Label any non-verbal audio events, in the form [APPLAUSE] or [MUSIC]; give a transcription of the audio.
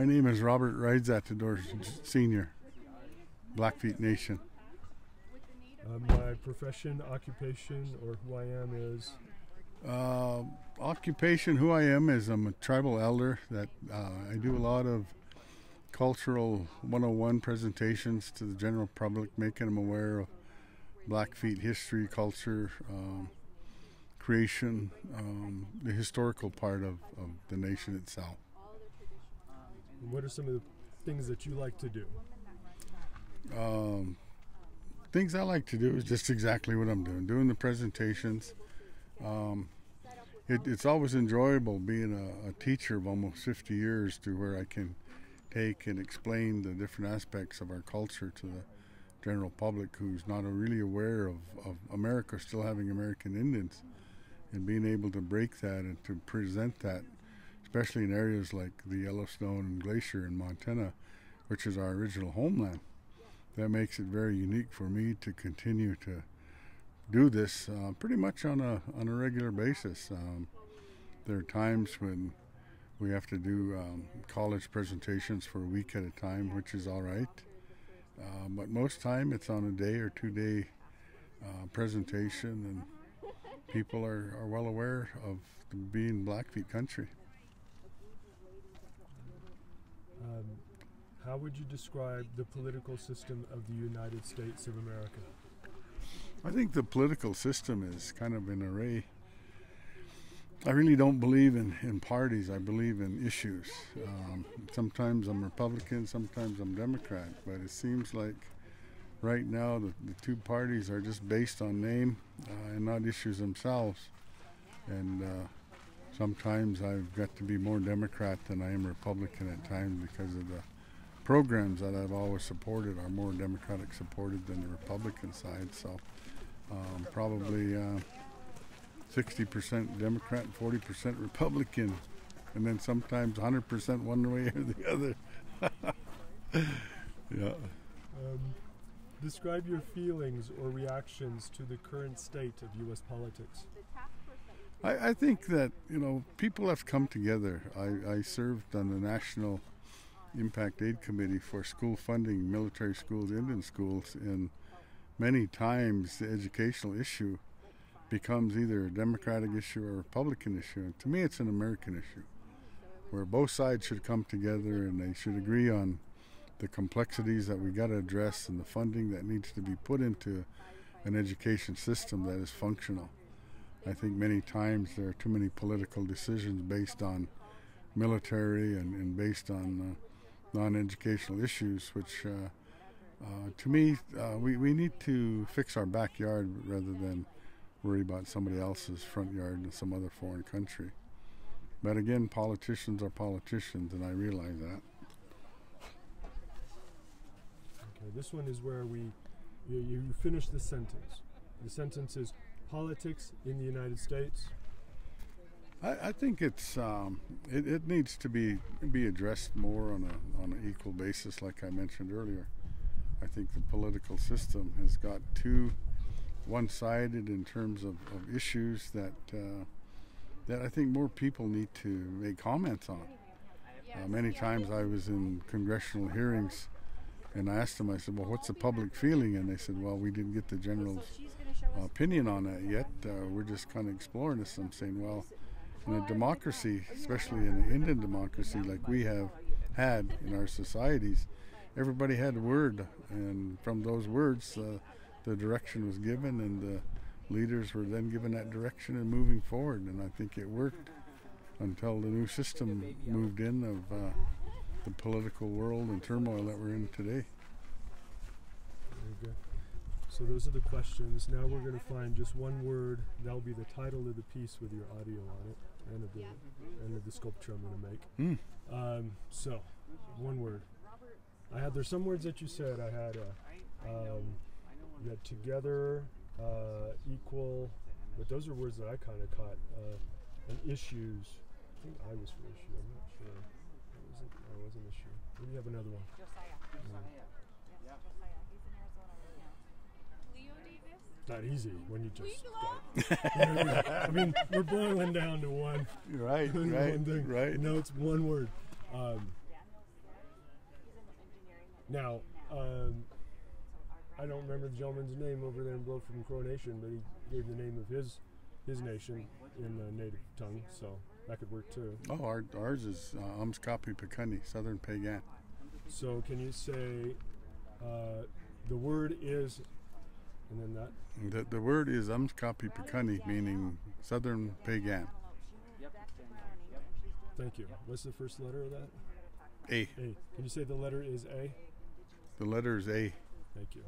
My name is Robert Rides-At-The-Door Senior, Blackfeet Nation. Uh, my profession, occupation, or who I am is Uh, occupation, who I am is I'm a tribal elder. That uh, I do a lot of cultural 101 presentations to the general public, making them aware of Blackfeet history, culture, um, creation, um, the historical part of, of the nation itself. What are some of the things that you like to do? Um, things I like to do is just exactly what I'm doing, doing the presentations. Um, it, it's always enjoyable being a, a, teacher of almost 50 years to where I can take and explain the different aspects of our culture to the general public who's not really aware of, of America still having American Indians and being able to break that and to present that, especially in areas like the Yellowstone Glacier in Montana, which is our original homeland. That makes it very unique for me to continue to do this uh, pretty much on a on a regular basis. Um, there are times when we have to do um, college presentations for a week at a time, which is all right. Uh, but most time it's on a day or two day uh, presentation, and people are, are well aware of being Blackfeet country. Um, how would you describe the political system of the United States of America? I think the political system is kind of an array. I really don't believe in, in parties. I believe in issues. Um, sometimes I'm Republican, sometimes I'm Democrat, but it seems like right now the, the two parties are just based on name uh, and not issues themselves. And uh, sometimes I've got to be more Democrat than I am Republican at times because of the programs that I've always supported are more Democratic supported than the Republican side. So um, probably uh, 60% Democrat and 40% Republican, and then sometimes 100% one way or the other. [LAUGHS] yeah. Um, describe your feelings or reactions to the current state of U.S. politics. I, I, think that you know people have come together. I, I served on the National Impact Aid Committee for school funding, military schools, Indian schools, and many times the educational issue becomes either a Democratic issue or a Republican issue. And to me, it's an American issue where both sides should come together and they should agree on the complexities that we got to address and the funding that needs to be put into an education system that is functional. I think many times there are too many political decisions based on military and, and based on uh, non educational issues, which uh, uh, to me, uh, we, we need to fix our backyard rather than worry about somebody else's front yard in some other foreign country. But again, politicians are politicians, and I realize that. Okay, this one is where we you, you finish the sentence. The sentence is politics in the United States. I, I think it's um, it, it needs to be be addressed more on a on an equal basis, like I mentioned earlier. I think the political system has got too one-sided in terms of, of issues that uh, that I think more people need to make comments on. Uh, many times I was in congressional hearings and I asked them, I said, well, what's the public feeling? And they said, well, we didn't get the general opinion on that yet. Uh, we're just kind of exploring this. I'm saying, well, in a democracy, especially in an Indian democracy like we have had in our societies, everybody had a word, and from those words, uh, the direction was given, and the leaders were then given that direction and moving forward. And I think it worked until the new system moved in of uh, the political world and turmoil that we're in today. Very good. So those are the questions. Now we're going to find just one word. That'll be the title of the piece with your audio on it, and of the and of the sculpture I'm going to make. Mm. Um, so, one word. I had there's some words that you said. I had a, um, you had together, uh, equal, but those are words that I kind of caught. Uh, and issues. I think I was for issue. I'm not sure. It wasn't. I was an issue. Maybe you have another one. josiah josiah josiah yeah josiah he's in arizona leo davis Not easy when you just. [LAUGHS] I mean, we're boiling down to one. Right, [LAUGHS] one right, thing. right. No, it's one word. Um, Now, um, I don't remember the gentleman's name over there in Blow from Crow Nation, but he gave the name of his his nation in the native tongue, so that could work too. Oh, our, ours is uh, Amskapi Pikuni, Southern Piegan. So can you say uh, the word is, and then that? The, the word is Amskapi Pikuni, meaning Southern Piegan. Thank you. What's the first letter of that? A. A. Can you say the letter is A? The letter is A. Thank you.